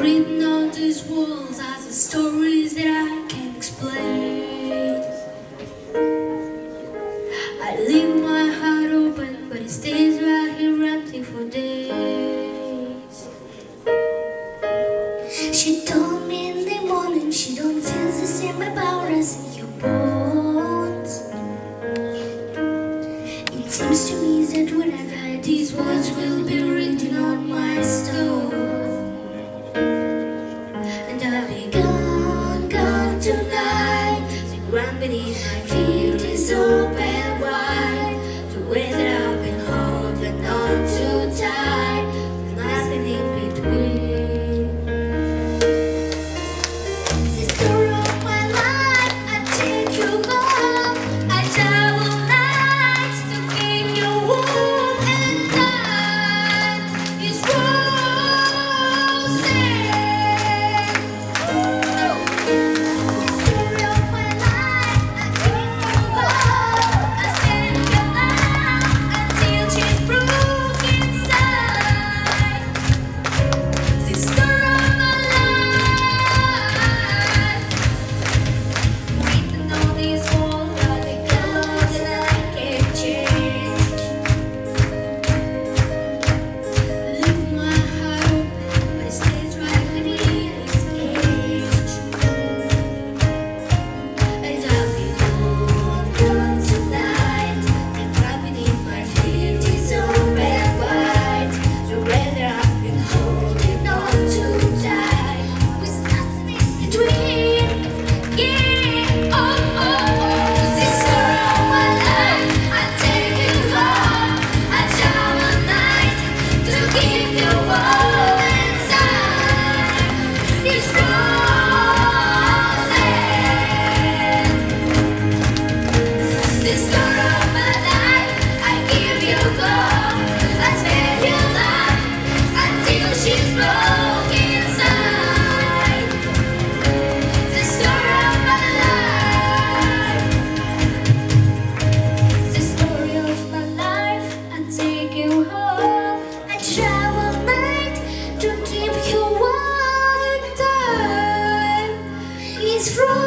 Written on these walls are the stories that I can't explain. I leave my heart open, but it stays right here empty for days. She told Feet is open. is from